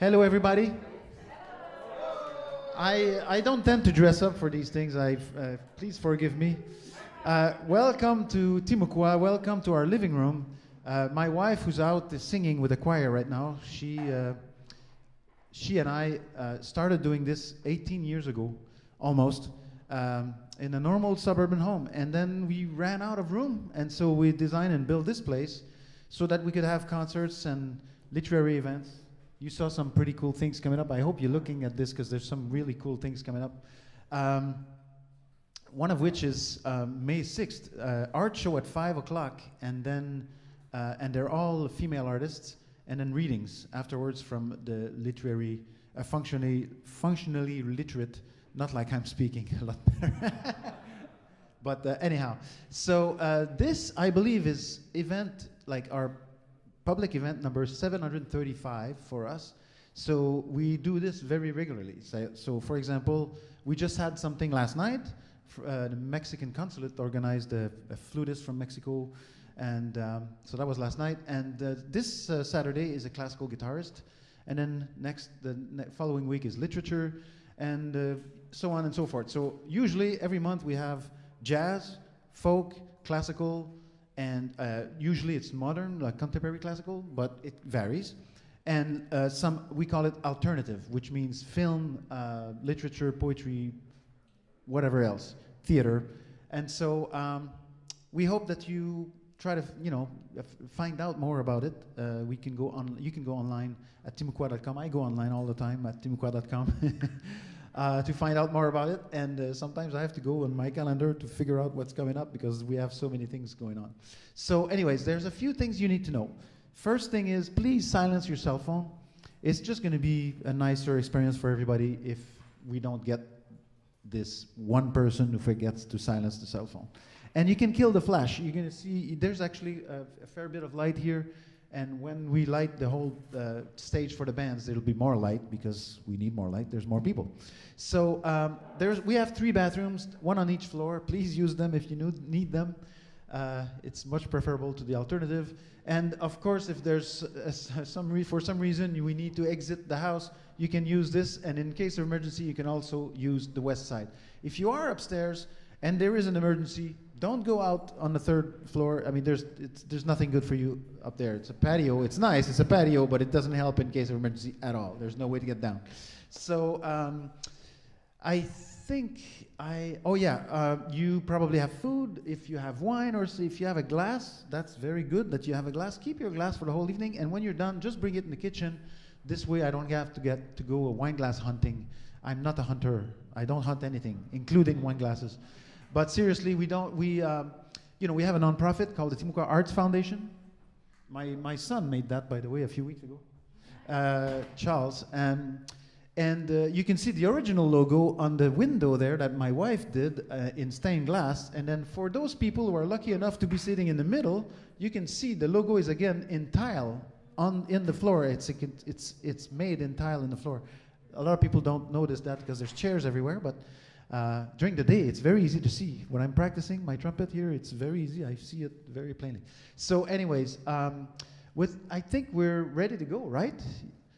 Hello, everybody. I, I don't tend to dress up for these things. I, uh, please forgive me. Uh, welcome to Timucua. Welcome to our living room. Uh, my wife, who's out is singing with a choir right now, she, uh, she and I uh, started doing this 18 years ago, almost, um, in a normal suburban home. And then we ran out of room, and so we designed and built this place so that we could have concerts and literary events. You saw some pretty cool things coming up. I hope you're looking at this because there's some really cool things coming up. Um, one of which is um, May 6th, uh, art show at 5 o'clock, and then, uh, and they're all female artists, and then readings afterwards from the literary, uh, functionally, functionally literate, not like I'm speaking a lot better. but uh, anyhow, so uh, this, I believe, is event, like our public event number 735 for us. So we do this very regularly. So, so for example, we just had something last night. Uh, the Mexican consulate organized a, a flutist from Mexico, and um, so that was last night. And uh, this uh, Saturday is a classical guitarist, and then next the ne following week is literature, and uh, so on and so forth. So usually every month we have jazz, folk, classical, and uh, usually it's modern, like contemporary classical, but it varies. And uh, some, we call it alternative, which means film, uh, literature, poetry, whatever else, theater. And so um, we hope that you try to, you know, find out more about it. Uh, we can go on, you can go online at timucua.com. I go online all the time at timucua.com. uh, to find out more about it. And uh, sometimes I have to go on my calendar to figure out what's coming up because we have so many things going on. So, anyways, there's a few things you need to know. First thing is please silence your cell phone. It's just going to be a nicer experience for everybody if we don't get this one person who forgets to silence the cell phone. And you can kill the flash. You're going to see there's actually a, a fair bit of light here. And when we light the whole uh, stage for the bands, it'll be more light because we need more light. There's more people. So um, there's, we have three bathrooms, one on each floor. Please use them if you need them. Uh, it's much preferable to the alternative. And of course, if there's uh, some for some reason we need to exit the house, you can use this. And in case of emergency, you can also use the west side. If you are upstairs and there is an emergency, don't go out on the third floor. I mean, there's there's nothing good for you up there. It's a patio. It's nice. It's a patio, but it doesn't help in case of emergency at all. There's no way to get down. So um, I think I. Oh yeah, uh, you probably have food. If you have wine or if you have a glass, that's very good that you have a glass. Keep your glass for the whole evening, and when you're done, just bring it in the kitchen. This way, I don't have to get to go a wine glass hunting. I'm not a hunter. I don't hunt anything, including wine glasses. But seriously, we don't. We, um, you know, we have a nonprofit called the Timucua Arts Foundation. My my son made that, by the way, a few weeks ago. Uh, Charles and. And uh, you can see the original logo on the window there that my wife did uh, in stained glass. And then for those people who are lucky enough to be sitting in the middle, you can see the logo is again in tile on in the floor. It's it's it's made in tile in the floor. A lot of people don't notice that because there's chairs everywhere, but uh, during the day, it's very easy to see. When I'm practicing my trumpet here, it's very easy. I see it very plainly. So, anyways, um, with I think we're ready to go, right?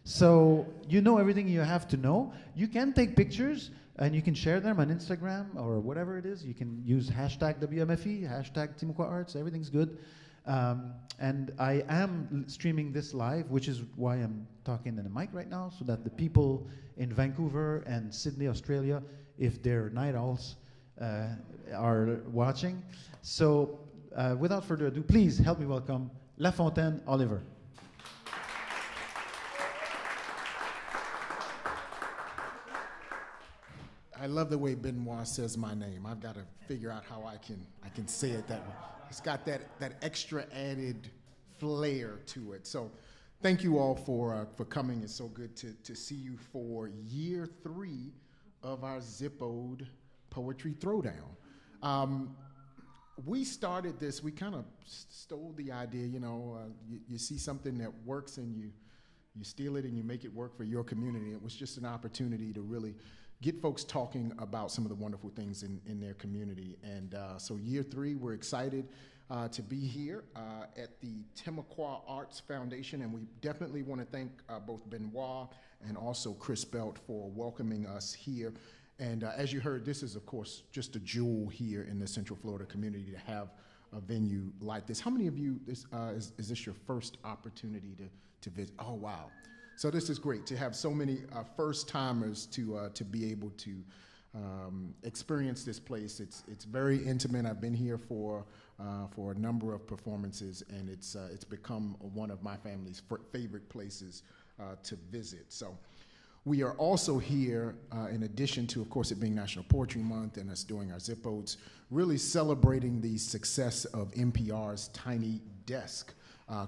So you know everything you have to know. You can take pictures and you can share them on Instagram or whatever it is. You can use hashtag WMFE, hashtag Timucua Arts. Everything's good. Um, and I am streaming this live, which is why I'm talking in the mic right now, so that the people in Vancouver and Sydney, Australia, if they're night owls, uh, are watching. So, uh, without further ado, please help me welcome LaFontaine Oliver. I love the way Benoit says my name. I've got to figure out how I can I can say it that way. It's got that that extra added flair to it. So, thank you all for uh, for coming. It's so good to to see you for year three of our Zipode Poetry Throwdown. Um, we started this, we kind of stole the idea, you know, uh, you, you, see something that works and you, you steal it and you make it work for your community. It was just an opportunity to really get folks talking about some of the wonderful things in, in their community. And uh, so, year three, we're excited uh, to be here uh, at the Timucua Arts Foundation. And we definitely want to thank uh, both Benoit and also Chris Belt for welcoming us here. And uh, as you heard, this is, of course, just a jewel here in the Central Florida community to have a venue like this. How many of you, this, uh, is, is this your first opportunity to, to visit? Oh, wow. So this is great to have so many uh, first timers to uh, to be able to um, experience this place. It's it's very intimate. I've been here for uh, for a number of performances, and it's uh, it's become one of my family's favorite places uh, to visit. So. We are also here, uh, in addition to, of course, it being National Poetry Month and us doing our zip odes, really celebrating the success of NPR's Tiny Desk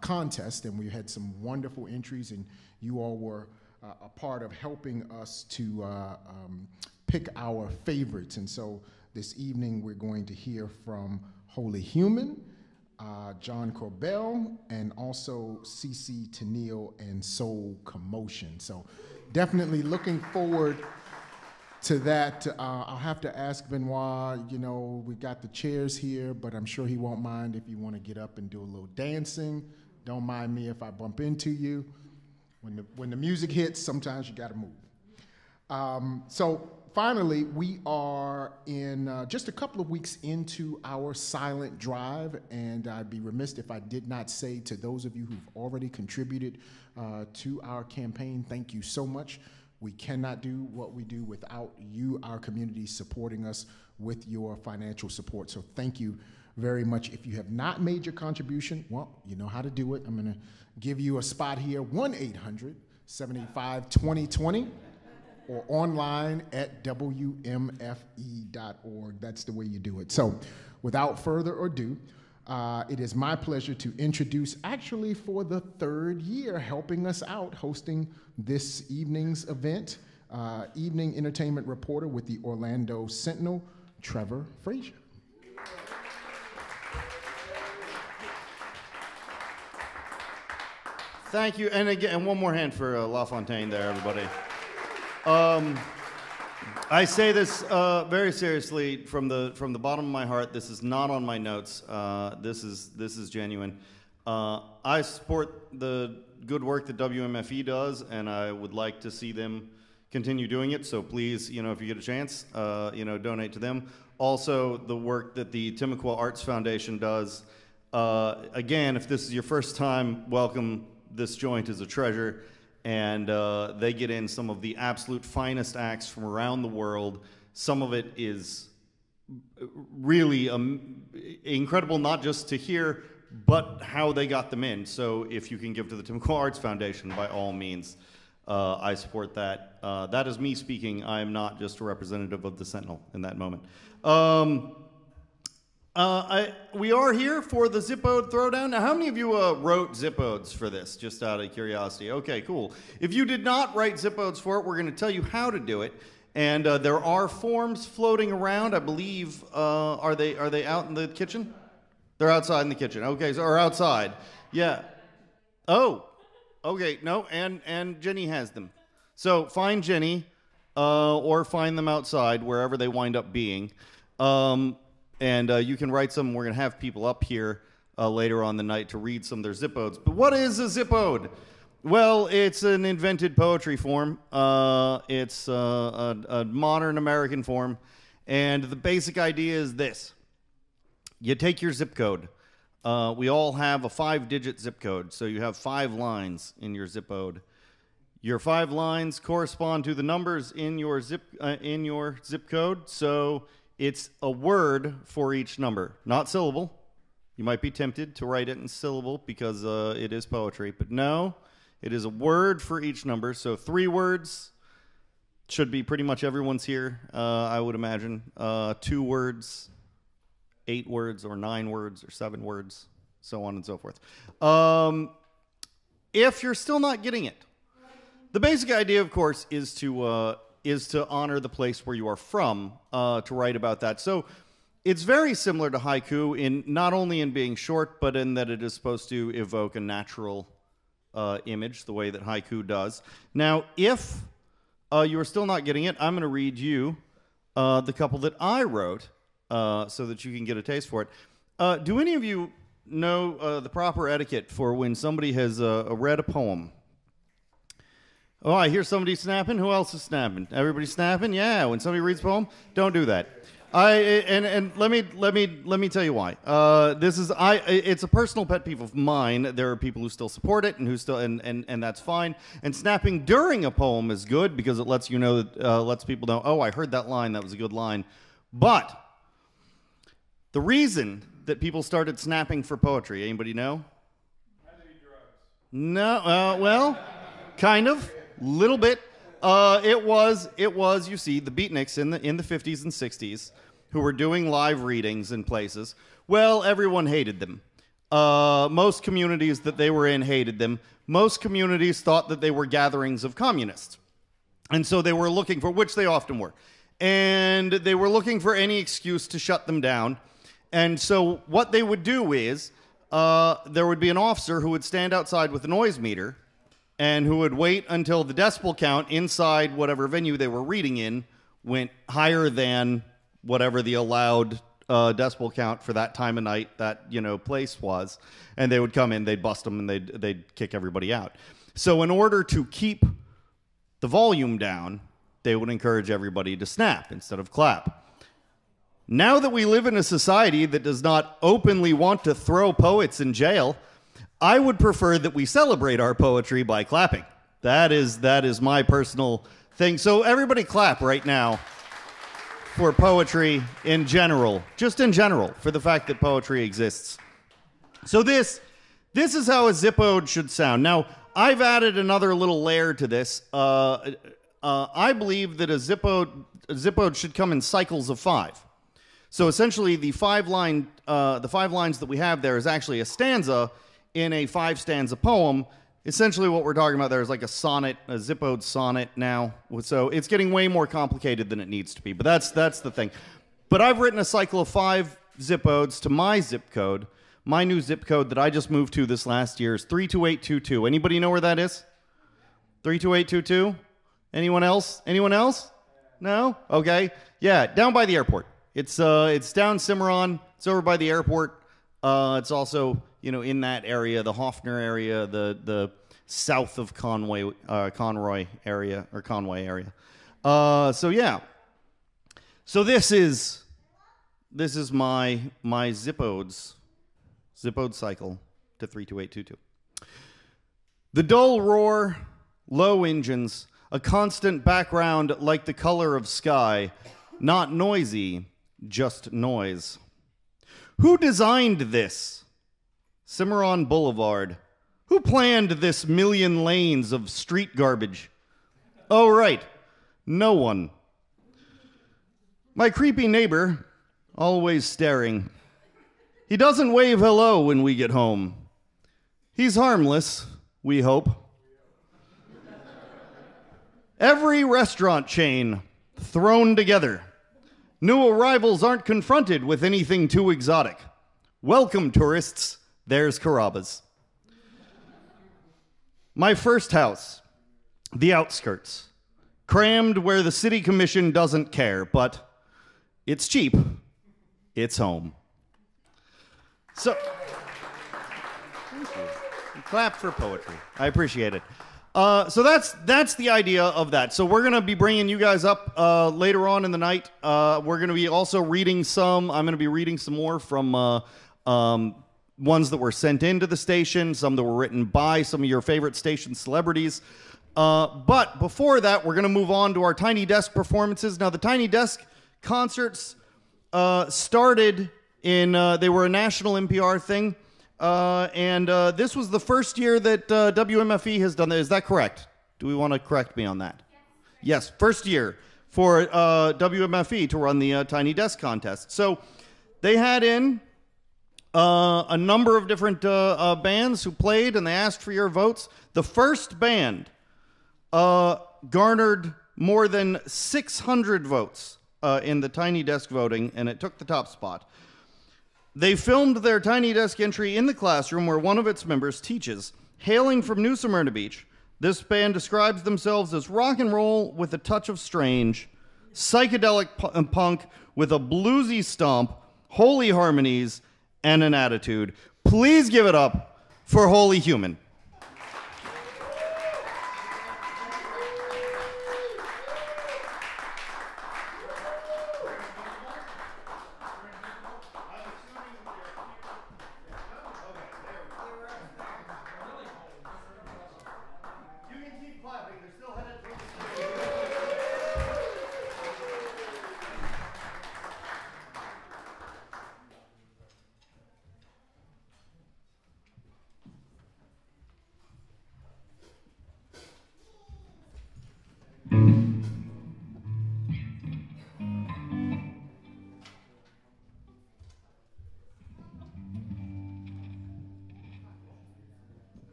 contest. And we had some wonderful entries, and you all were uh, a part of helping us to uh, um, pick our favorites. And so this evening we're going to hear from Holy Human, uh, John Corbell, and also CC Tennille and Soul Commotion. So definitely looking forward to that. Uh, I'll have to ask Benoit, you know, we got the chairs here, but I'm sure he won't mind if you want to get up and do a little dancing. Don't mind me if I bump into you. When the, when the music hits, sometimes you got to move. Um, so finally, we are in uh, just a couple of weeks into our silent drive, and I'd be remiss if I did not say to those of you who've already contributed uh, to our campaign, thank you so much. We cannot do what we do without you, our community, supporting us with your financial support. So thank you very much. If you have not made your contribution, well, you know how to do it. I'm going to give you a spot here 1 800 75 2020 or online at WMFE.org. That's the way you do it. So, without further ado, uh, it is my pleasure to introduce, actually, for the third year, helping us out hosting this evening's event, uh, evening entertainment reporter with the Orlando Sentinel, Trevor Fraser. Thank you, and again, one more hand for uh, LaFontaine there, everybody. Um, I say this uh, very seriously from the from the bottom of my heart. This is not on my notes. Uh, this is this is genuine. Uh, I support the good work that WMFE does, and I would like to see them continue doing it. So please, you know, if you get a chance, uh, you know, donate to them. Also, the work that the Timucua Arts Foundation does. Uh, again, if this is your first time, welcome this joint is a treasure, and uh, they get in some of the absolute finest acts from around the world. Some of it is really um, incredible, not just to hear, but how they got them in. So if you can give to the Timucua Arts Foundation, by all means, uh, I support that. Uh, that is me speaking. I am not just a representative of the Sentinel in that moment. Um, I, we are here for the Zipode Throwdown. Now, how many of you uh, wrote Zipodes for this, just out of curiosity? Okay, cool. If you did not write Zipodes for it, we're going to tell you how to do it. And uh, there are forms floating around. I believe uh, are they are they out in the kitchen? They're outside in the kitchen. Okay, so or outside. Yeah. Oh, okay. No, and and Jenny has them. So find Jenny, uh, or find them outside wherever they wind up being. Um, and uh, you can write some. We're going to have people up here uh, later on the night to read some of their zipodes. But what is a zipode? Well, it's an invented poetry form. Uh, it's uh, a, a, modern American form, and the basic idea is this: you take your zip code. Uh, we all have a five-digit zip code, so you have five lines in your zipode. Your five lines correspond to the numbers in your zip uh, in your zip code. So it's a word for each number, not syllable. You might be tempted to write it in syllable because uh, it is poetry, but no, it is a word for each number. So three words should be pretty much everyone's here, uh, I would imagine. Uh, two words, eight words, or nine words, or seven words, so on and so forth. Um, if you're still not getting it, the basic idea, of course, is to uh, is to honor the place where you are from uh, to write about that. So it's very similar to haiku in not only in being short, but in that it is supposed to evoke a natural uh, image, the way that haiku does. Now, if uh, you are still not getting it, I'm going to read you uh, the couple that I wrote uh, so that you can get a taste for it. Uh, do any of you know the proper etiquette for when somebody has read a poem? Oh, I hear somebody snapping. Who else is snapping? Everybody snapping? Yeah. When somebody reads a poem, don't do that. I and and let me let me let me tell you why. Uh, this is I. It's a personal pet peeve of mine. There are people who still support it and who still and and and that's fine. And snapping during a poem is good because it lets you know that uh, lets people know. Oh, I heard that line. That was a good line. But the reason that people started snapping for poetry, anybody know? No. Uh, well, kind of, little bit. Uh, it was it was you see the beatniks in the in the 50s and 60s who were doing live readings in places. Well, everyone hated them. Uh, most communities that they were in hated them. Most communities thought that they were gatherings of communists, and so they were looking for which they often were, and they were looking for any excuse to shut them down. And so what they would do is uh, there would be an officer who would stand outside with a noise meter and who would wait until the decibel count inside whatever venue they were reading in went higher than whatever the allowed uh, decibel count for that time of night that you know place was, and they would come in, they'd bust them, and they'd they'd kick everybody out. So in order to keep the volume down, they would encourage everybody to snap instead of clap. Now that we live in a society that does not openly want to throw poets in jail, I would prefer that we celebrate our poetry by clapping. That is that is my personal thing. So everybody clap right now for poetry in general, just in general, for the fact that poetry exists. So this this is how a zipode should sound. Now, I've added another little layer to this. Uh, uh, I believe that a zipode a should come in cycles of five. So essentially, the five line uh, the five lines that we have there is actually a stanza in a five stanza poem. Essentially, what we're talking about there is like a sonnet, a zipode sonnet now. So it's getting way more complicated than it needs to be. But that's that's the thing. But I've written a cycle of five zipodes to my zip code. My new zip code that I just moved to this last year is 32822. Anybody know where that is? 32822? Anyone else? Anyone else? No? Okay. Yeah, down by the airport. It's uh it's down Semoran. It's over by the airport. Uh it's also you know, in that area, the Hoffner area, the the south of Conway, uh, Conroy area or Conway area. Uh, so yeah. So this is this is my my Zipodes Zipode cycle to three two eight two two. The dull roar, low engines, a constant background like the color of sky, not noisy, just noise. Who designed this? Semoran Boulevard. Who planned this million lanes of street garbage? Oh, right. No one. My creepy neighbor, always staring. He doesn't wave hello when we get home. He's harmless, we hope. Every restaurant chain thrown together. New arrivals aren't confronted with anything too exotic. Welcome, tourists. There's Carrabba's. My first house, the outskirts, crammed where the city commission doesn't care, but it's cheap. It's home. So. Clap for poetry. I appreciate it. Uh, so that's that's the idea of that. So we're gonna be bringing you guys up uh, later on in the night. Uh, we're gonna be also reading some. I'm gonna be reading some more from uh, um, ones that were sent into the station, some that were written by some of your favorite station celebrities. Uh, but before that, we're going to move on to our Tiny Desk performances. Now, the Tiny Desk concerts uh, started in, uh, they were a national NPR thing. Uh, and uh, this was the first year that uh, WMFE has done that. Is that correct? Do we want to correct me on that? Yes, yes first year for WMFE to run the Tiny Desk contest. So they had in uh, a number of different uh, uh, bands who played, and they asked for your votes. The first band uh, garnered more than 600 votes uh, in the Tiny Desk voting, and it took the top spot. They filmed their Tiny Desk entry in the classroom where one of its members teaches. Hailing from New Smyrna Beach, This band describes themselves as rock and roll with a touch of strange, psychedelic punk with a bluesy stomp, holy harmonies, and an attitude. Please give it up for Holy Human.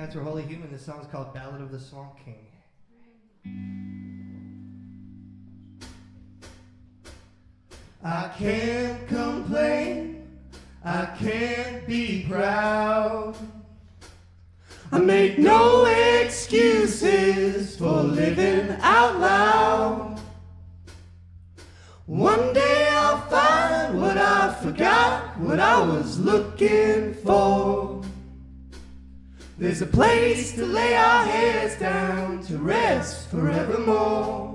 Guys, we're Holy Human. This song's called Ballad of the Swamp King. I can't complain, I can't be proud. I make no excuses for living out loud. One day I'll find what I forgot, what I was looking. There's a place to lay our heads down to rest forevermore.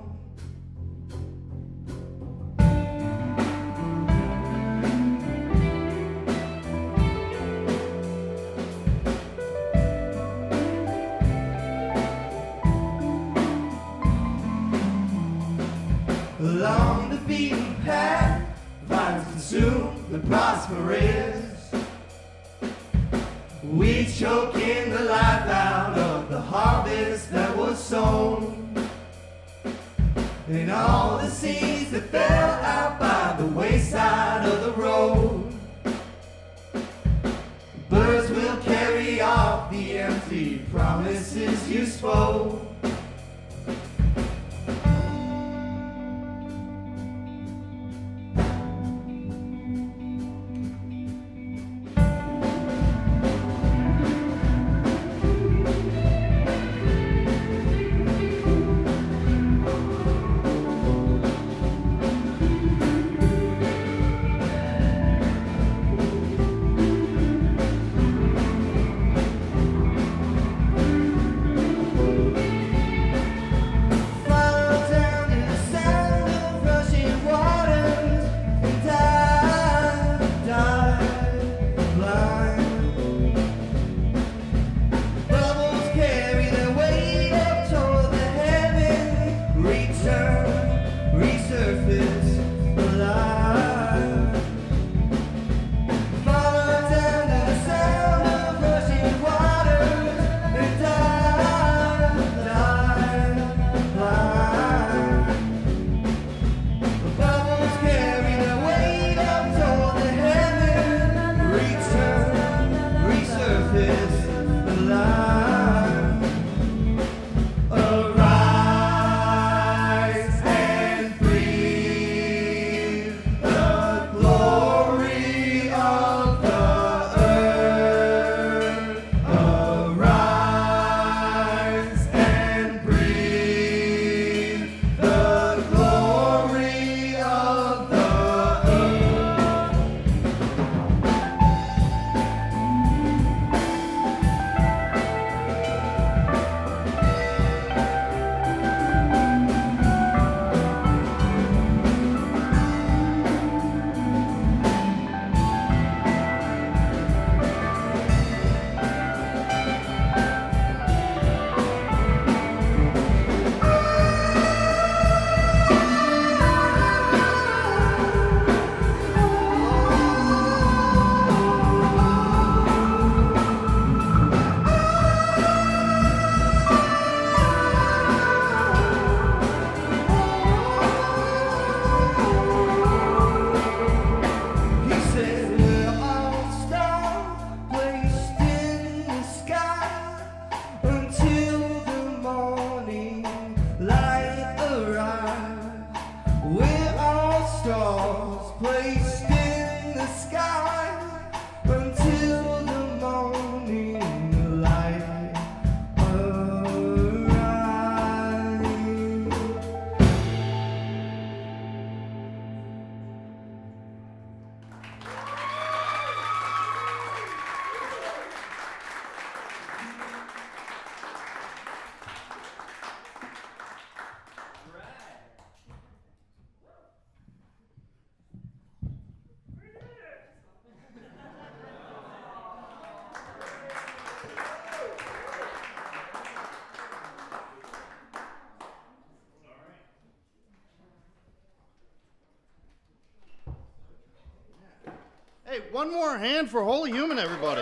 One more hand for Holy Human, everybody.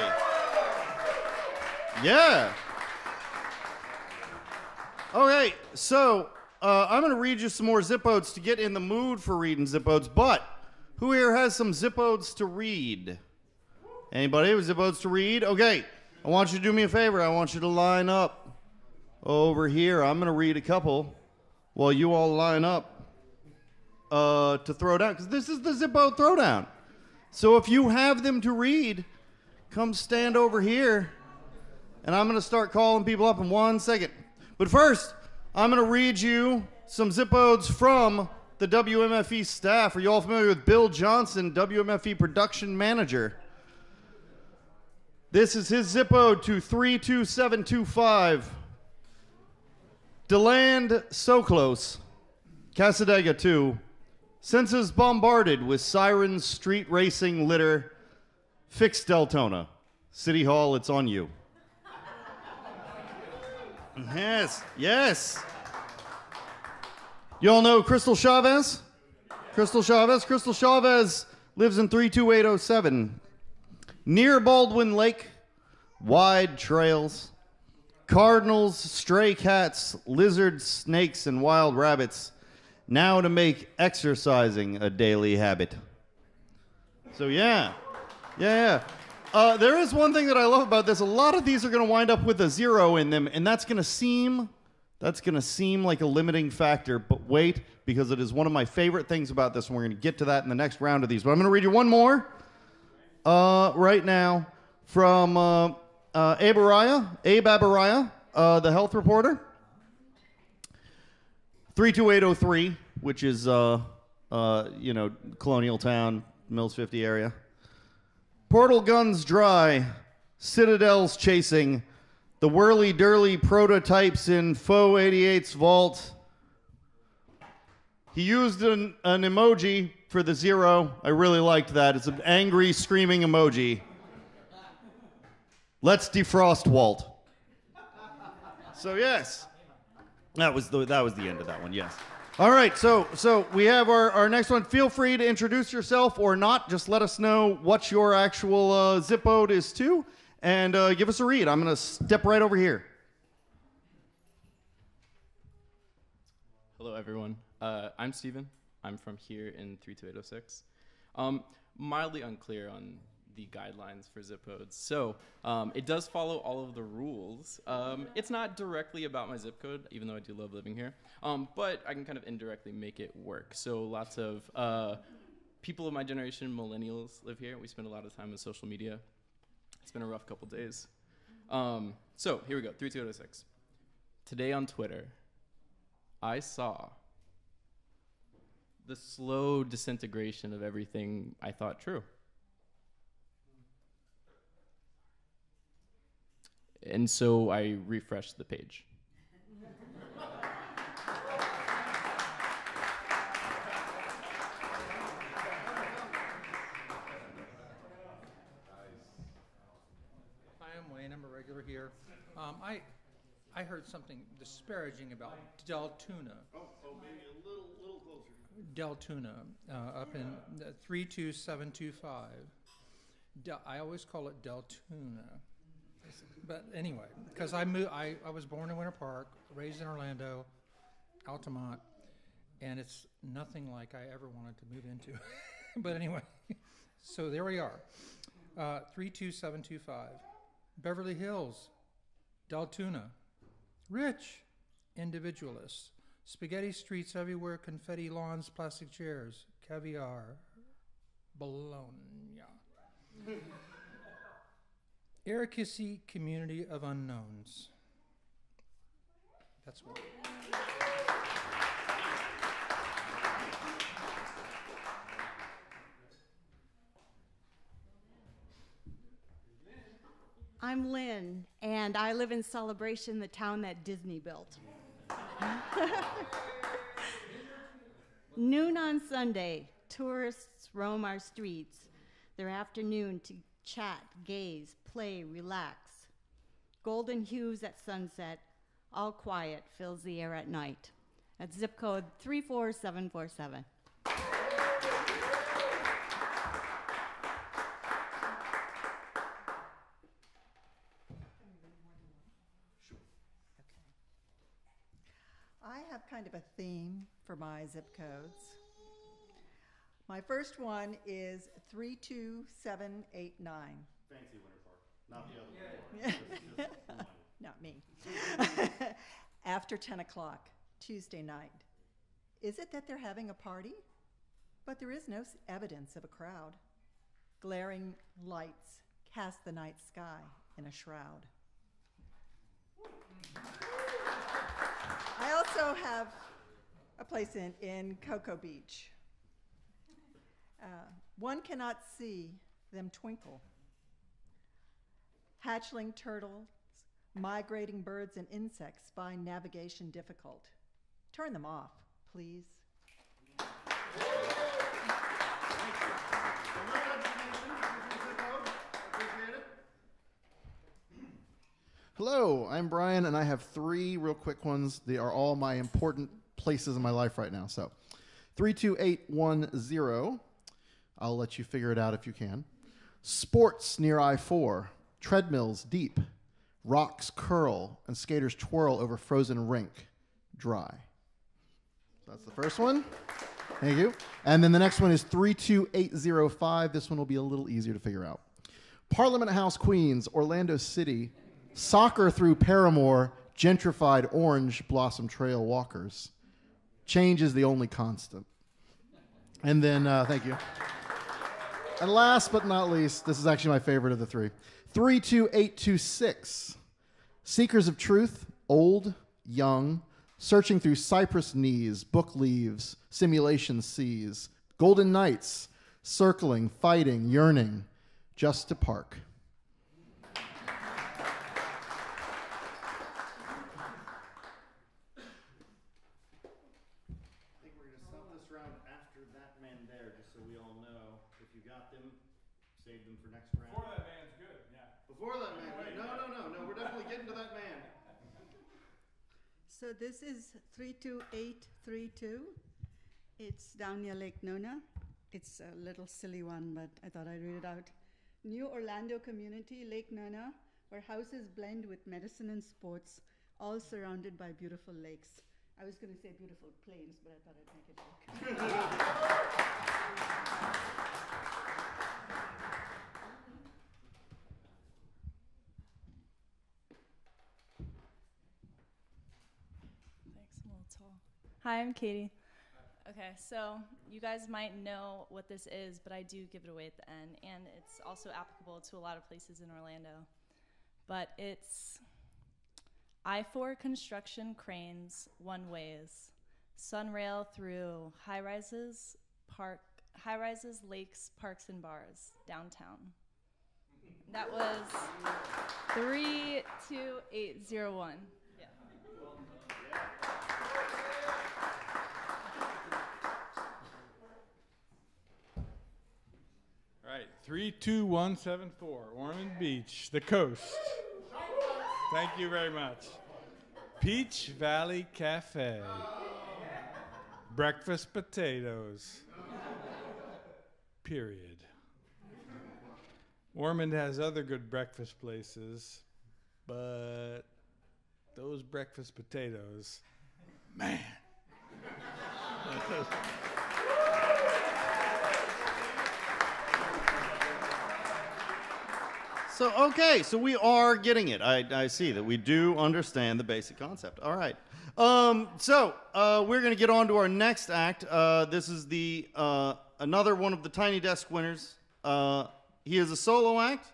Yeah. Okay, so uh, I'm going to read you some more zip to get in the mood for reading zip odes. But who here has some zip to read? Anybody with zipodes to read? Okay, I want you to do me a favor. I want you to line up over here. I'm going to read a couple while you all line up uh, to throw down because this is the zip throwdown. So if you have them to read, come stand over here, and I'm going to start calling people up in one second. But first, I'm going to read you some zip odes from the WMFE staff. Are you all familiar with Bill Johnson, WMFE production manager? This is his zip ode to 32725. DeLand so close. Cassadaga 2. Senses bombarded with sirens, street racing, litter. Fix Deltona. City Hall, it's on you. Yes, yes. You all know Crystal Chavez? Crystal Chavez? Crystal Chavez lives in 32807. Near Baldwin Lake, wide trails, cardinals, stray cats, lizards, snakes, and wild rabbits, now to make exercising a daily habit. So, yeah. Yeah, yeah. Uh, there is one thing that I love about this. A lot of these are going to wind up with a zero in them, and that's going to seem that's going to seem like a limiting factor. But wait, because it is one of my favorite things about this, and we're going to get to that in the next round of these. But I'm going to read you one more uh, right now from uh, uh, Abe Abe uh, the health reporter. 32803, which is, uh, uh, you know, Colonial Town, Mills 50 area. Portal guns dry, citadels chasing, the whirly durly prototypes in Foe 88's vault. He used an, an emoji for the zero. I really liked that. It's an angry, screaming emoji. Let's defrost Walt. So yes, that was the that was the end of that one. Yes. All right, so so we have our, our next one. Feel free to introduce yourself or not. Just let us know what your actual uh, zip code is to, and uh, give us a read. I'm gonna step right over here. Hello, everyone. Uh, I'm Steven. I'm from here in 32806. Um, mildly unclear on the guidelines for zip codes. So um, it does follow all of the rules. Um, it's not directly about my zip code, even though I do love living here. Um, but I can kind of indirectly make it work. So lots of uh, people of my generation, millennials, live here. We spend a lot of time on social media. It's been a rough couple days. Um, so here we go 32806. Today on Twitter, I saw the slow disintegration of everything I thought true. And so I refreshed the page. Hi, I'm Wayne. I'm a regular here. Um, I, I heard something disparaging about Deltuna. Oh, oh, maybe a little, little closer. Deltuna, uh, up in the 32725. Del, I always call it Deltuna. But anyway, because I, moved, I, I was born in Winter Park, raised in Orlando, Altamont, and it's nothing like I ever wanted to move into. but anyway, so there we are. Uh, 32725. Beverly Hills, Deltona. Rich, individualists. Spaghetti streets everywhere, confetti lawns, plastic chairs, caviar, bologna. Iroquois community of unknowns. That's what. I'm Lynn, and I live in Celebration, the town that Disney built. Noon on Sunday, tourists roam our streets. Their afternoon to chat, gaze, play, relax. Golden hues at sunset, all quiet fills the air at night. That's zip code 34747. I have kind of a theme for my zip codes. My first one is 32789. Fancy not the other one. Not me. After 10 o'clock, Tuesday night. Is it that they're having a party? But there is no s- evidence of a crowd. Glaring lights cast the night sky in a shroud. I also have a place in, in Cocoa Beach. Uh, one cannot see them twinkle. Hatchling turtles, migrating birds, and insects find navigation difficult. Turn them off, please. Hello, I'm Brian, and I have three real quick ones. They are all my important places in my life right now. So, 32810, I'll let you figure it out if you can. Sports near I 4, treadmills deep, rocks curl, and skaters twirl over frozen rink, dry. That's the first one. Thank you. And then the next one is 32805. This one will be a little easier to figure out. Parliament House, Queens, Orlando City, soccer through Parramore, gentrified orange blossom trail walkers. Change is the only constant. And then, uh, thank you. And last but not least, this is actually my favorite of the three 32826. Seekers of truth, old, young, searching through cypress knees, book leaves, simulation seas, golden nights, circling, fighting, yearning, just to park. I think we're gonna stop this round after that man there, just so we all know if you got them, save them for next round. Before that man's good, yeah. Before that man, right? no, no, no, no, we're definitely getting to that man. So this is 32832. It's down near Lake Nona. It's a little silly one, but I thought I'd read it out. New Orlando community, Lake Nona, where houses blend with medicine and sports, all surrounded by beautiful lakes. I was going to say beautiful plains, but I thought I'd make it work. Thanks, I'm a little tall. Hi, I'm Katie. Okay, so you guys might know what this is, but I do give it away at the end, and it's also applicable to a lot of places in Orlando. But it's I 4 construction cranes, one ways, sunrail through high rises, park, high rises, lakes, parks, and bars downtown. That was 32801. Yeah. All right, three, two, one, seven, four. Ormond Beach, the coast. Thank you very much. Peach Valley Cafe. Breakfast potatoes. Period. Ormond has other good breakfast places, but those breakfast potatoes, man. So, okay, so we are getting it. I, I see that we do understand the basic concept. All right. Um, so, uh, we're going to get on to our next act. Uh, this is the uh, another one of the Tiny Desk winners. Uh, he is a solo act.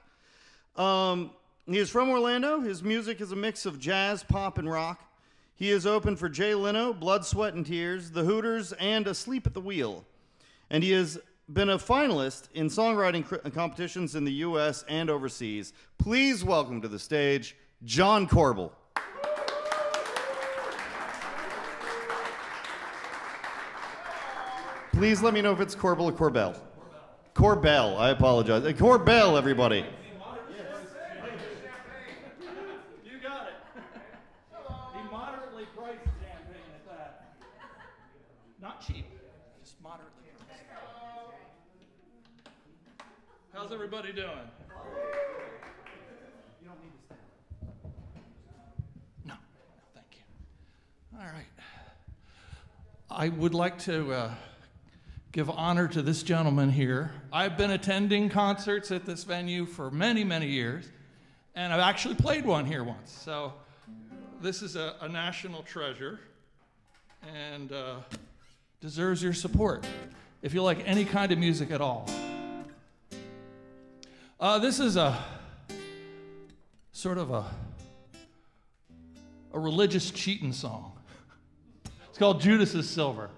Um, he is from Orlando. His music is a mix of jazz, pop, and rock. He is open for Jay Leno, Blood, Sweat, and Tears, The Hooters, and Asleep at the Wheel. And he has been a finalist in songwriting cr- competitions in the U.S. and overseas. Please welcome to the stage John Corbel. Please let me know if it's Corbel or Corbell. Corbell, I apologize. Uh, Corbell, everybody. You got it. Be moderately priced champagne at that. Not cheap, just moderately priced. How's everybody doing? You don't need to stand. No, no, thank you. All right. I would like to uh, give honor to this gentleman here. I've been attending concerts at this venue for many, many years, and I've actually played one here once. So this is a, a national treasure and uh, deserves your support if you like any kind of music at all. Uh, this is a sort of a, a religious cheating song. It's called Judas's Silver.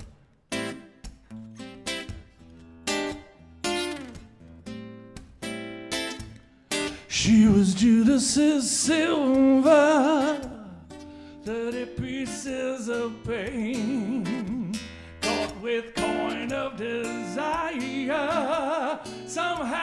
She was Judas's silver, thirty pieces of pain, caught with coin of desire. Somehow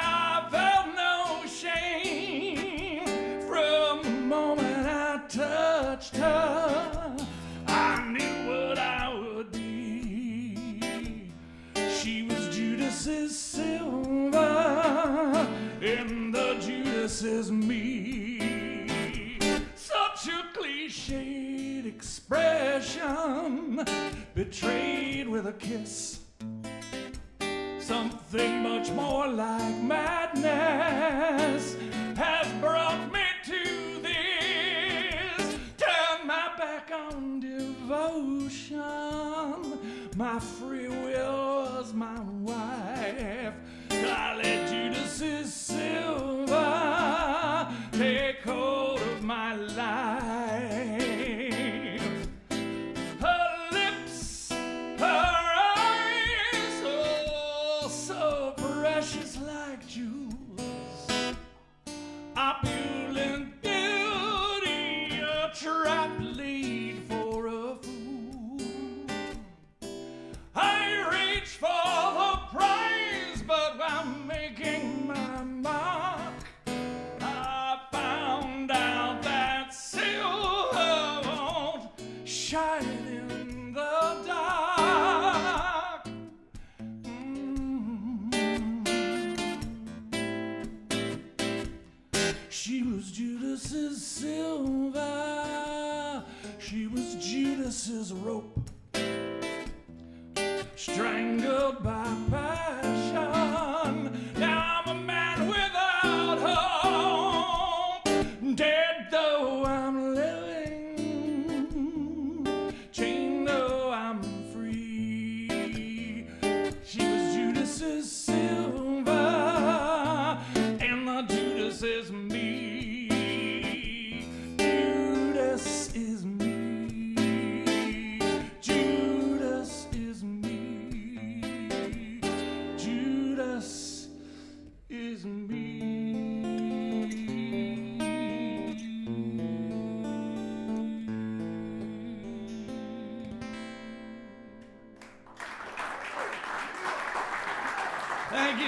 Judas is me. Such a cliched expression, betrayed with a kiss. Something much more like madness has brought me to this. Turn my back on devotion. My free will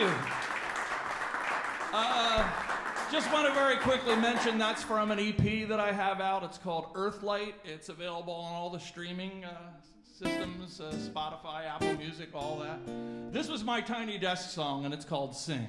you. Uh, just want to very quickly mention that's from an EP that I have out. It's called Earthlight. It's available on all the streaming uh, systems uh, Spotify, Apple Music, all that. This was my Tiny Desk song, and it's called Sing.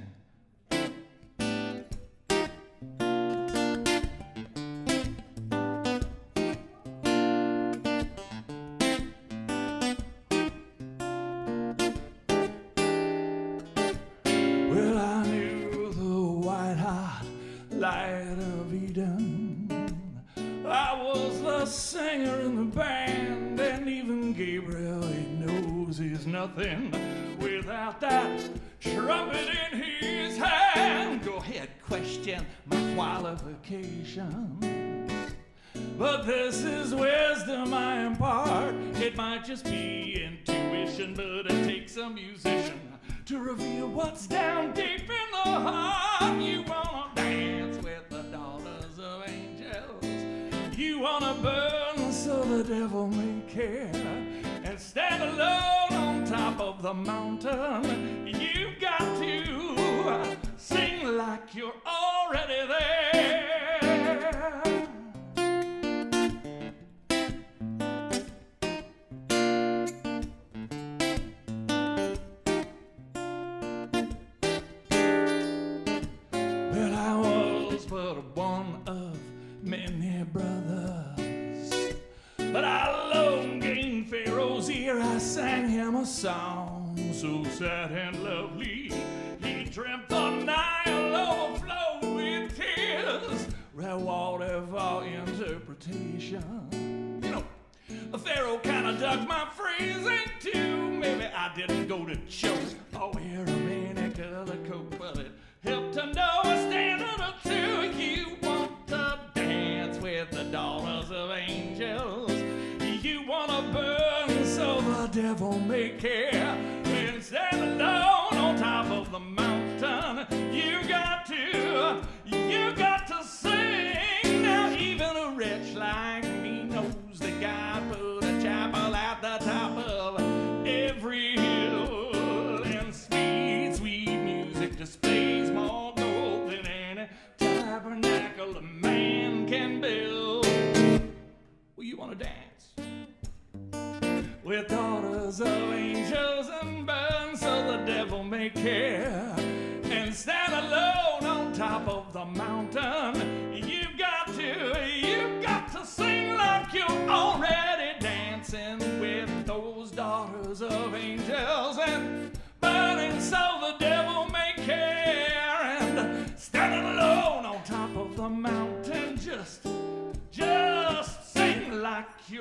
Devil may care.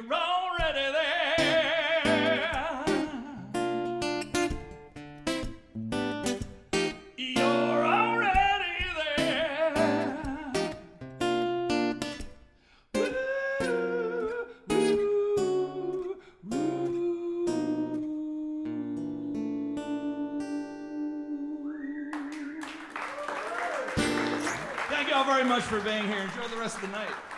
You're already there you're already there. Thank you all very much for being here. Enjoy the rest of the night.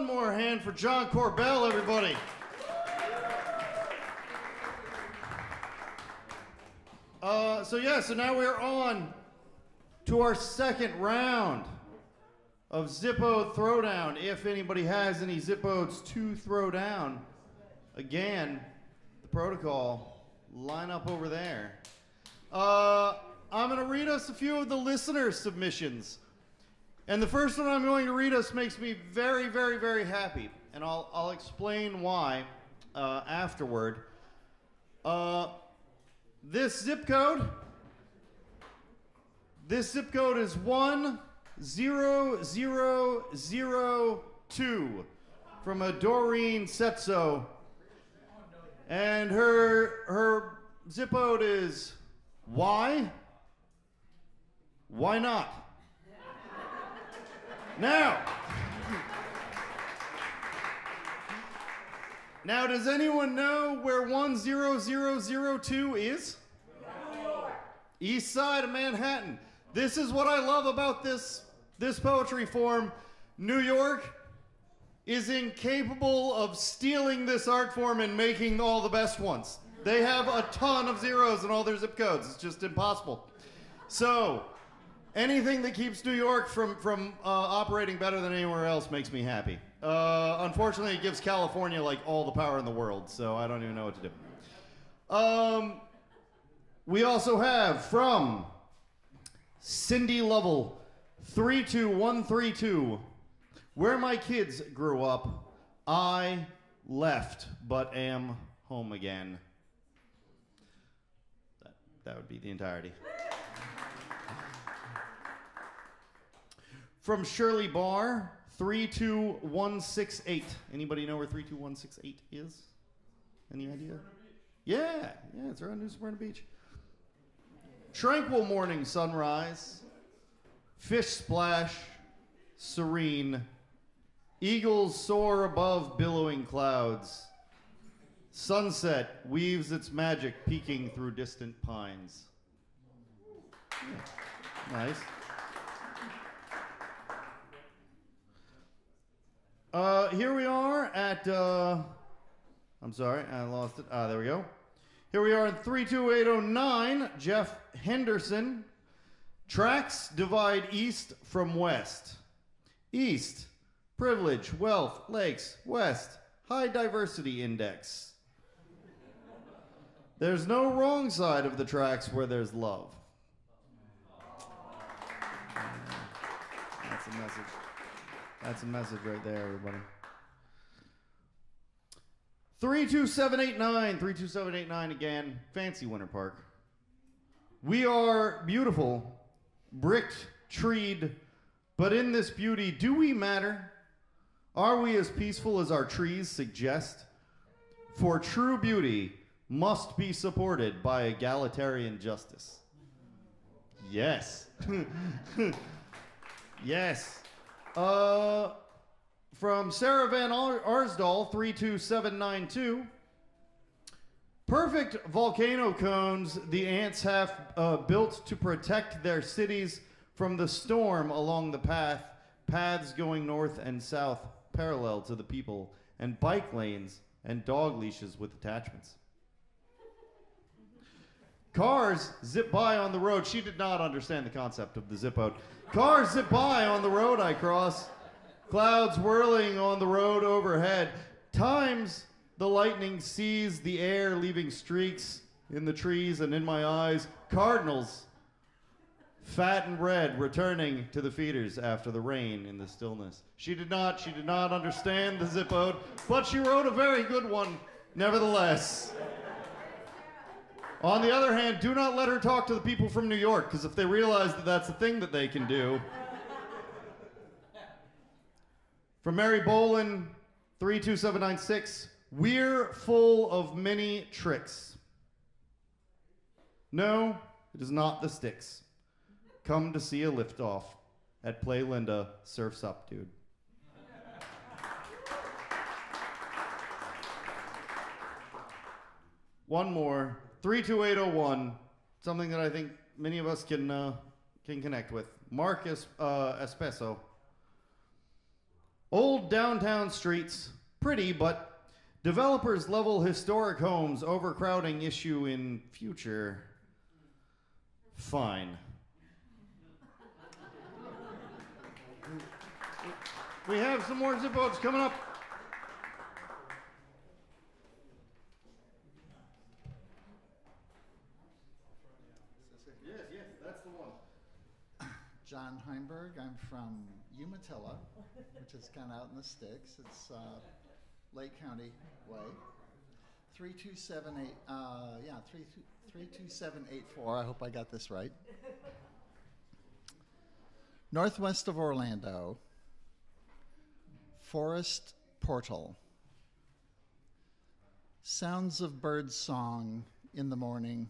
One more hand for John Corbell, everybody. Uh, so yeah, so now we're on to our second round of Zipode Throwdown. If anybody has any Zipodes to throw down, again, the protocol, line up over there. Uh, I'm going to read us a few of the listener submissions. And the first one I'm going to read us makes me very, very, very happy. And I'll, I'll explain why uh, afterward. Uh, this zip code, this zip code is 10002 from a Doreen Setzo. And her, her zip code is why? Why not? Now, now, does anyone know where 10002 is? East side of Manhattan. This is what I love about this, this poetry form. New York is incapable of stealing this art form and making all the best ones. They have a ton of zeros in all their zip codes. It's just impossible. So, anything that keeps New York from from uh, operating better than anywhere else makes me happy. Uh, unfortunately, it gives California like all the power in the world, so I don't even know what to do. Um, we also have from Cindy Lovell, three two one three two, where my kids grew up. I left, but am home again. That, that would be the entirety. From Shirley Barr, 32168. Anybody know where 32168 is? Any idea? Yeah, yeah, it's around New Smyrna Beach. Tranquil morning sunrise, fish splash, serene. Eagles soar above billowing clouds. Sunset weaves its magic peeking through distant pines. Yeah, Nice. Uh, here we are at, uh, I'm sorry, I lost it. Ah, there we go. Here we are at 32809, Jeff Henderson. Tracks divide east from west. East, privilege, wealth, lakes. West, high diversity index. There's no wrong side of the tracks where there's love. That's a message. That's a message right there, everybody. 32789, 32789 again. Fancy Winter Park. We are beautiful, bricked, treed, but in this beauty, do we matter? Are we as peaceful as our trees suggest? For true beauty must be supported by egalitarian justice. Yes. yes. Uh, from Sarah Van Ar- Arsdal, 32792. Perfect volcano cones the ants have uh, built to protect their cities from the storm along the path, paths going north and south parallel to the people, and bike lanes and dog leashes with attachments. Cars zip by on the road. She did not understand the concept of the Zipode. Cars zip by on the road I cross. Clouds whirling on the road overhead. Times the lightning sees the air, leaving streaks in the trees and in my eyes. Cardinals, fat and red, returning to the feeders after the rain in the stillness. She did not, she did not understand the Zipode, but she wrote a very good one, nevertheless. On the other hand, do not let her talk to the people from New York, because if they realize that that's a thing that they can do. From Mary Bolin, 32796, we're full of many tricks. No, it is not the sticks. Come to see a liftoff at Playalinda Surfs Up, dude. One more, 32801, something that I think many of us can, uh, can connect with. Marcus uh, Espesso. Old downtown streets, pretty, but developers level historic homes, overcrowding issue in future. Fine. We have some more Zipodes coming up. Yes, yes, that's the one. John Heinberg. I'm from Umatilla, which is kind of out in the sticks. It's uh, Lake County way. 327 uh, yeah, 32784. I hope I got this right. Northwest of Orlando, Forest Portal. Sounds of bird song in the morning.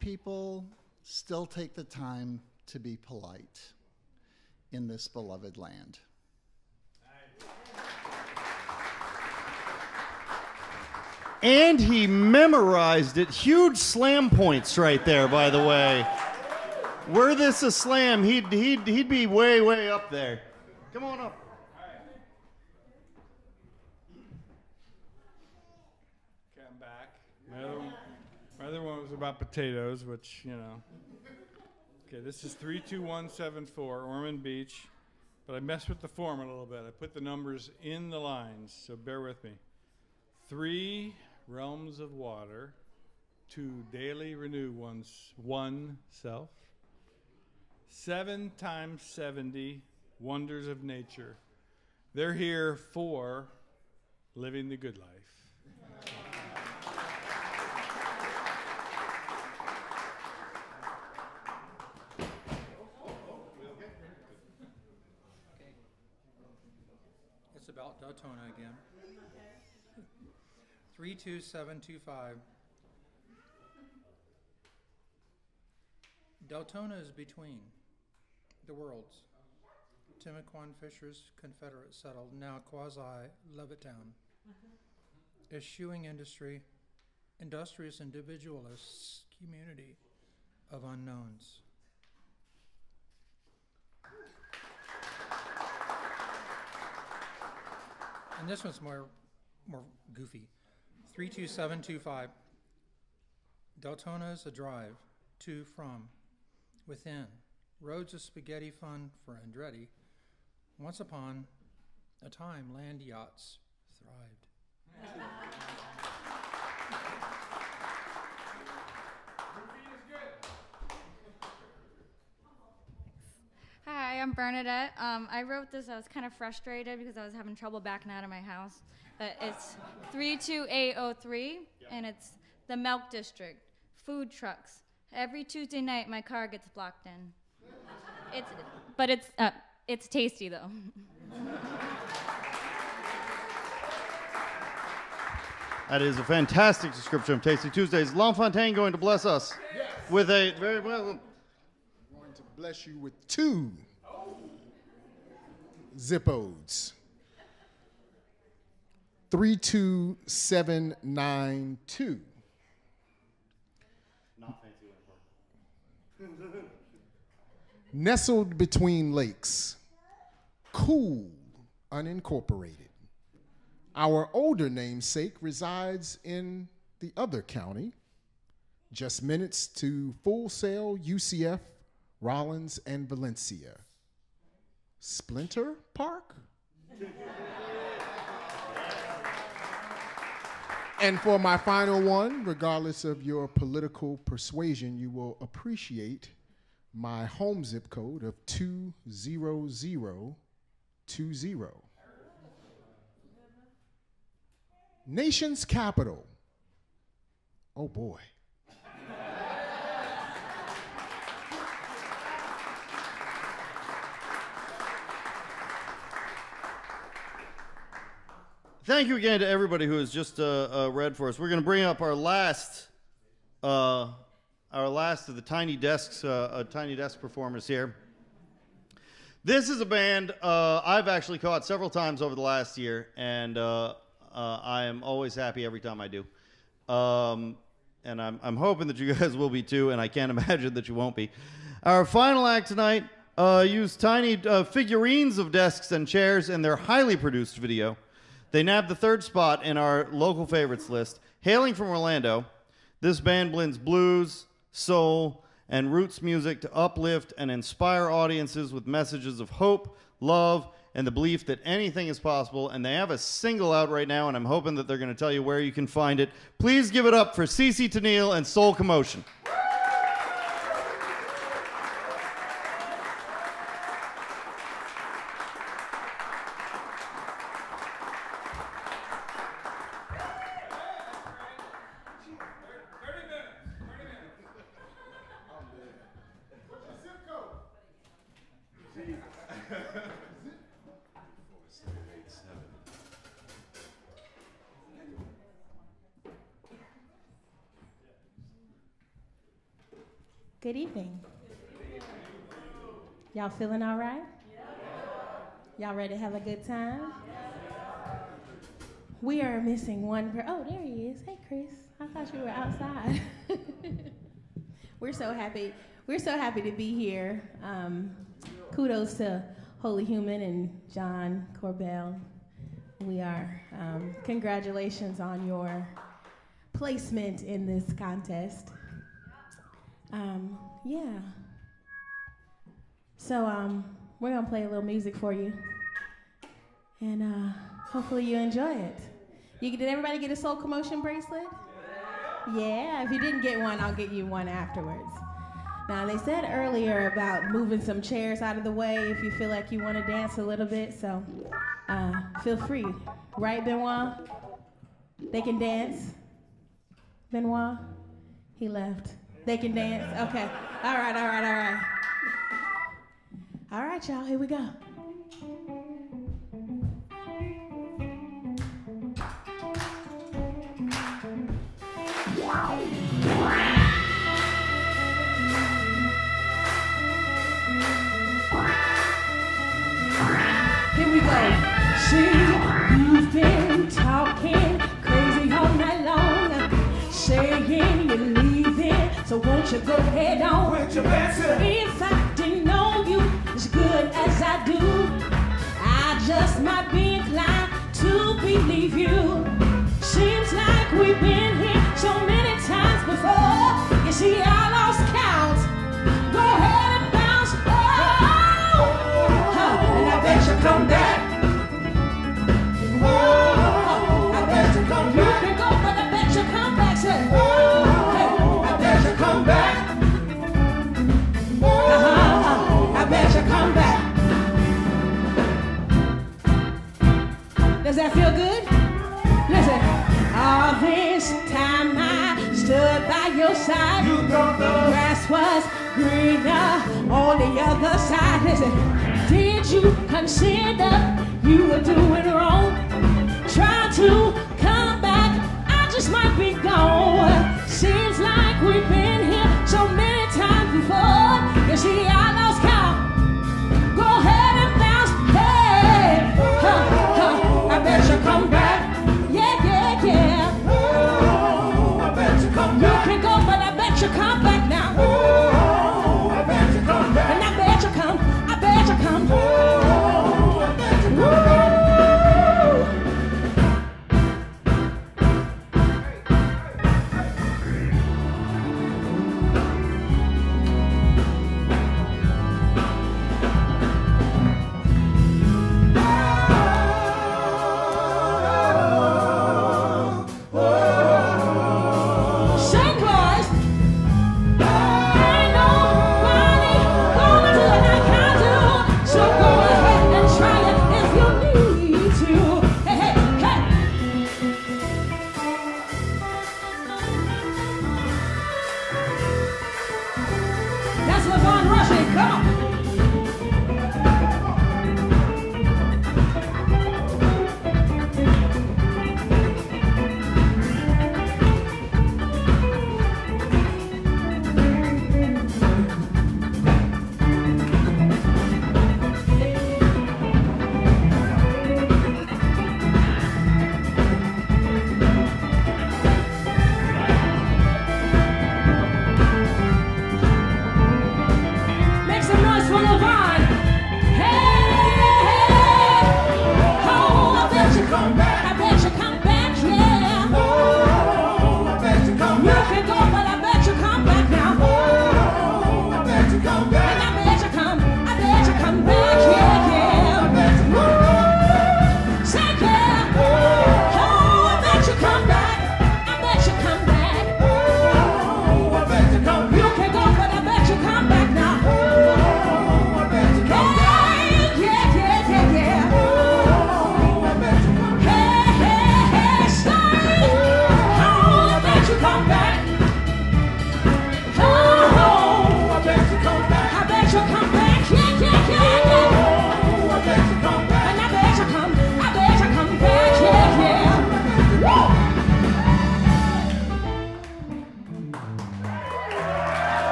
People still take the time to be polite in this beloved land. And he memorized it. Huge slam points right there, by the way. Were this a slam, he'd, he'd, he'd be way, way up there. Come on up. Okay, I'm back. My other, my other one was about potatoes, which, you know. Okay, this is 32174, Ormond Beach. But I messed with the form a little bit. I put the numbers in the lines, so bear with me. Three realms of water to daily renew one's one self. Seven times 70 wonders of nature. They're here for living the good life. It's about Deltona again. 32725. Deltona is between the worlds. Timucuan Fishers Confederate settled, now quasi Levittown. Uh-huh. Eschewing industry, industrious individualists, community of unknowns. And this one's more more goofy. 32725. Deltona is a drive to, from, within. Roads of spaghetti fun for Andretti. Once upon a time, land yachts thrived. Bernadette. Um, I wrote this. I was kind of frustrated because I was having trouble backing out of my house. But it's 32803, and it's the Milk District. Food trucks. Every Tuesday night, my car gets blocked in. It's, but it's, uh, it's tasty though. That is a fantastic description of Tasty Tuesdays. LaFontaine going to bless us with a very well. going to bless you with two Zipodes. 32792. Nestled between lakes, cool, unincorporated. Our older namesake resides in the other county, just minutes to Full Sail, UCF, Rollins, and Valencia. Splinter Park? and for my final one, regardless of your political persuasion, you will appreciate my home zip code of 20020. Nation's capital. Oh boy. Thank you again to everybody who has just uh, uh, read for us. We're going to bring up our last, uh, our last of the Tiny Desks, uh, uh, Tiny Desk performers here. This is a band uh, I've actually caught several times over the last year, and I am always happy every time I do. Um, and I'm, I'm hoping that you guys will be too, and I can't imagine that you won't be. Our final act tonight used tiny figurines of desks and chairs in their highly produced video. They nabbed the third spot in our local favorites list. Hailing from Orlando, this band blends blues, soul, and roots music to uplift and inspire audiences with messages of hope, love, and the belief that anything is possible. And they have a single out right now, and I'm hoping that they're going to tell you where you can find it. Please give it up for CeCe Teneal and Soul Kamotion. Feeling all right? Y'all ready to have a good time? We are missing one. Per- oh, there he is. Hey, Chris. I thought you were outside. we're so happy. We're so happy to be here. Um, kudos to Holy Human and John Corbell. We are. Um, congratulations on your placement in this contest. Um, yeah. So um, we're gonna play a little music for you, and uh, hopefully you enjoy it. You did everybody get a Soul Kamotion bracelet? Yeah. If you didn't get one, I'll get you one afterwards. Now they said earlier about moving some chairs out of the way if you feel like you want to dance a little bit. So uh, feel free, right, Benoit? They can dance. Benoit, he left. They can dance? Okay. All right, all right, all right. All right, y'all, here we go. Here we go. See, you've been talking crazy all night long, saying you're leaving. So won't you go ahead on? With your If I good as I do, I just might be inclined to believe you. Seems like we've been here so many times before. You see, I lost count. Go ahead and bounce. Oh, oh, oh. and I bet you come back. Does that feel good? Listen, all this time I stood by your side. You thought the grass was greener on the other side. Listen, did you consider you were doing wrong? Try to come back, I just might be gone. Seems like we've been here so many times before. You see, I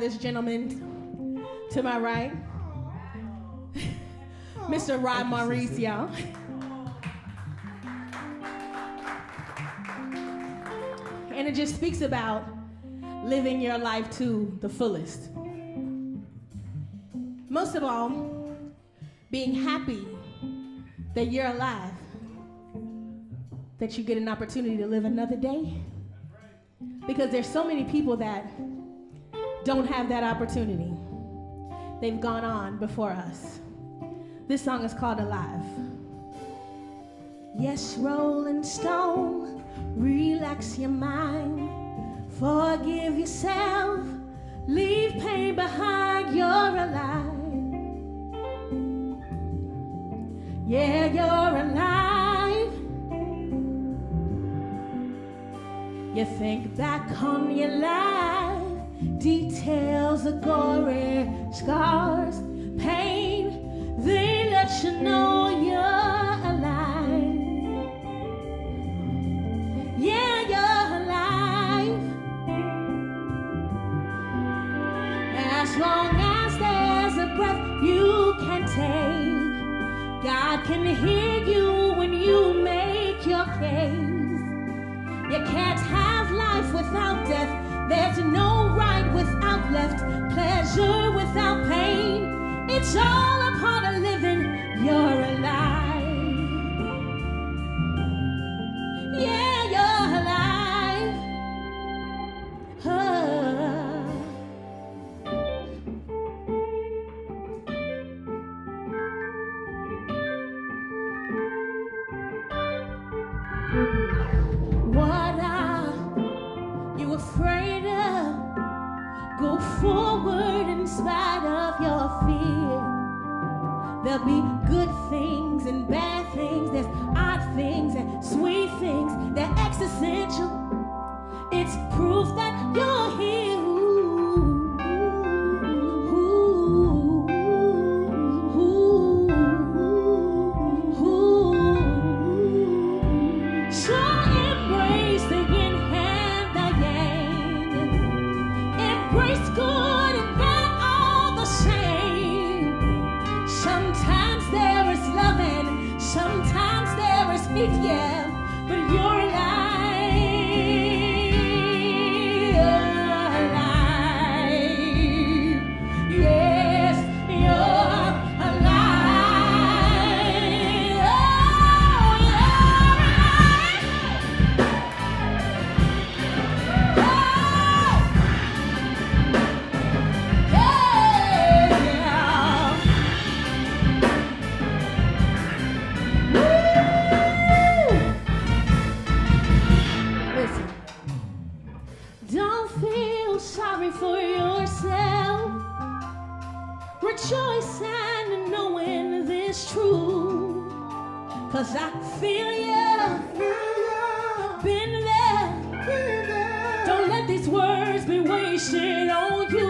this gentleman to my right, Mr. Rod Maurice, y'all. And it just speaks about living your life to the fullest. Most of all, being happy that you're alive, that you get an opportunity to live another day. Because there's so many people that don't have that opportunity. They've gone on before us. This song is called Alive. Yes, Rolling Stone, relax your mind, forgive yourself, leave pain behind, you're alive. Yeah, you're alive. You think back on your life, details of gory scars, pain, they let you know you're alive. Yeah, you're alive. As long as there's a breath you can take, God can hear you when you make your case. You can't have life without death. There's no left, pleasure without pain. It's all upon a living. You're alive. Feel sorry for yourself. Rejoice and knowing this true. Cause I feel ya. Been there. Don't let these words be wasted on you.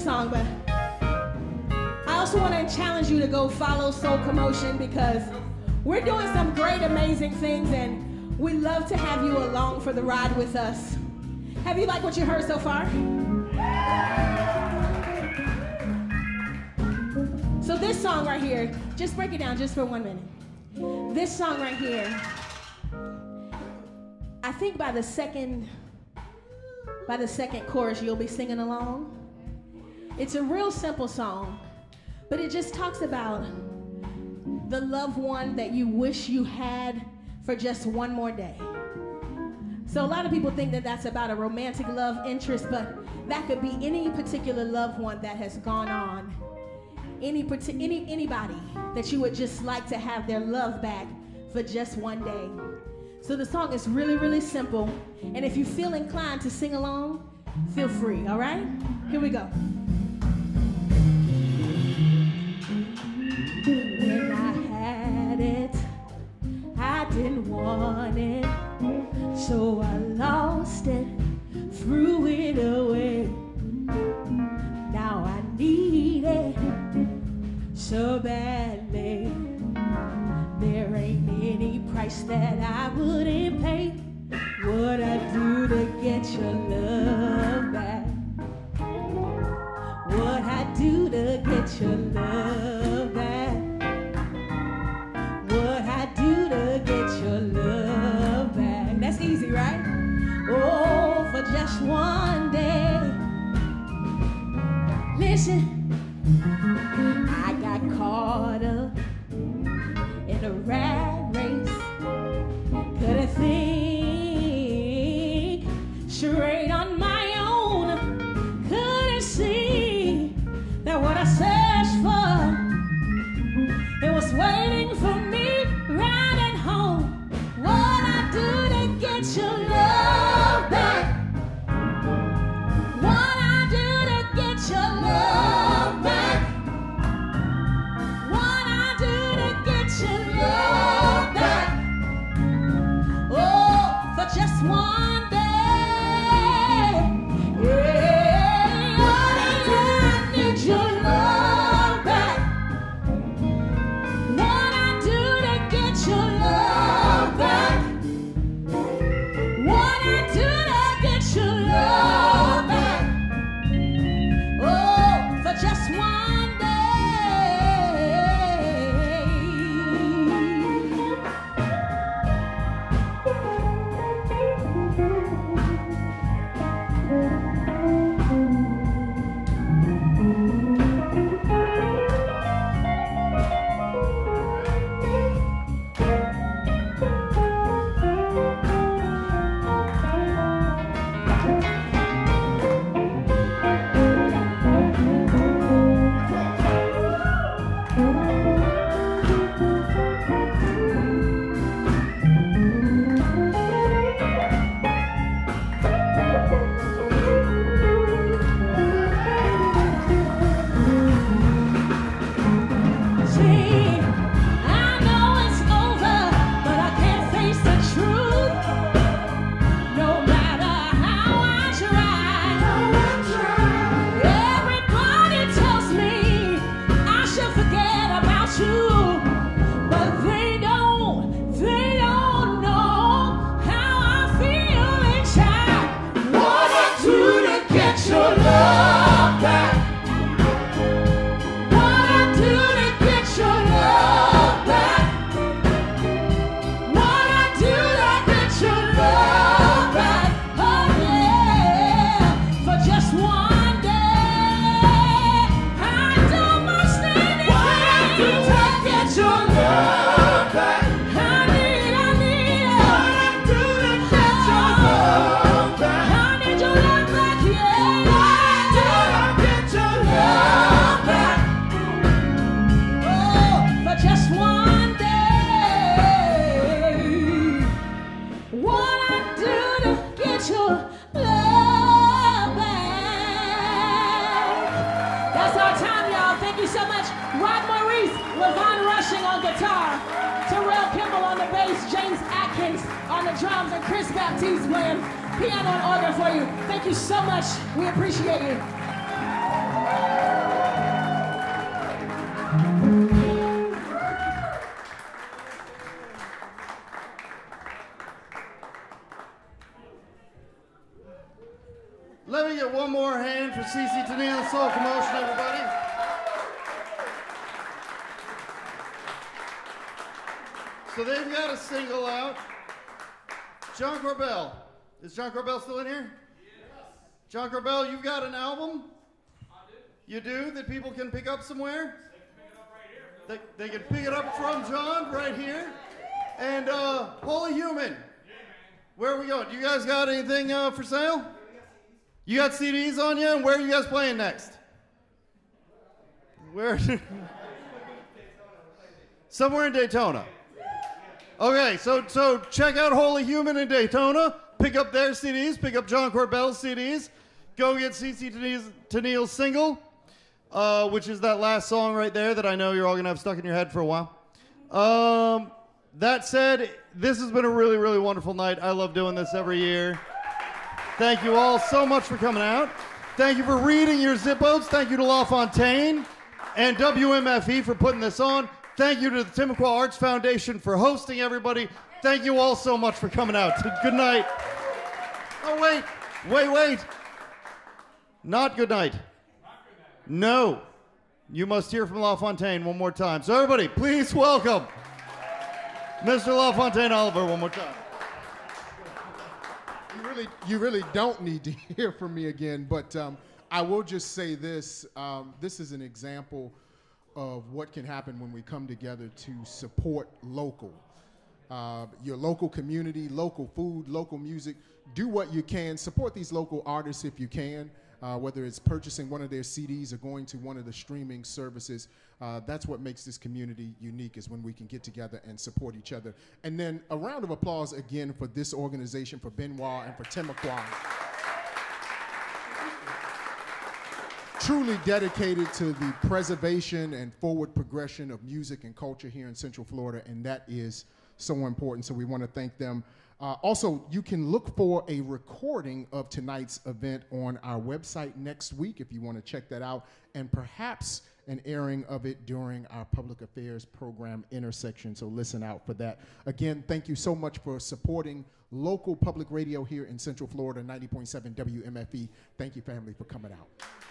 song, but I also want to challenge you to go follow Soul Kamotion because we're doing some great, amazing things, and we love to have you along for the ride with us. Have you liked what you heard so far? So this song right here, just break it down just for one minute. This song right here, I think by the second, by the second chorus, you'll be singing along. It's a real simple song, but it just talks about the loved one that you wish you had for just one more day. So a lot of people think that that's about a romantic love interest, but that could be any particular loved one that has gone on. Any, any anybody that you would just like to have their love back for just one day. So the song is really, really simple. And if you feel inclined to sing along, feel free, all right? Here we go. When I had it, I didn't want it, so I lost it, threw it away. Now I need it so badly. There ain't any price that I would. Is John Corbell still in here? Yes. John Corbell, you've got an album? I do. You do that people can pick up somewhere? They, they can pick it up from John right here. And uh, Holy Human. Where are we going? Do you guys got anything uh, for sale? You got CDs on you? And where are you guys playing next? Where? Somewhere in Daytona. Okay, so so check out Holy Human in Daytona. Pick up their CDs. Pick up John Corbell's CDs. Go get CeCe Teneal's single, uh, which is that last song right there that I know you're all gonna have stuck in your head for a while. Um, that said, this has been a really really wonderful night. I love doing this every year. Thank you all so much for coming out. Thank you for reading your Zipodes. Thank you to LaFontaine and WMFE for putting this on. Thank you to the Timucua Arts Foundation for hosting everybody. Thank you all so much for coming out. Good night. Oh, wait, wait, wait. Not good night. No. You must hear from LaFontaine one more time. So, everybody, please welcome Mr. LaFontaine Oliver one more time. You really, you really don't need to hear from me again, but um, I will just say this. Um, this is an example of what can happen when we come together to support local. Uh, your local community, local food, local music. Do what you can. Support these local artists if you can, uh, whether it's purchasing one of their CDs or going to one of the streaming services. Uh, that's what makes this community unique is when we can get together and support each other. And then a round of applause again for this organization, for Benoit and for Timucua. truly dedicated to the preservation and forward progression of music and culture here in Central Florida, and that is so important. So we want to thank them. Uh, also, you can look for a recording of tonight's event on our website next week if you want to check that out, and perhaps an airing of it during our public affairs program intersection. So listen out for that. Again, thank you so much for supporting local public radio here in Central Florida, 90.7 WMFE. Thank you, family, for coming out.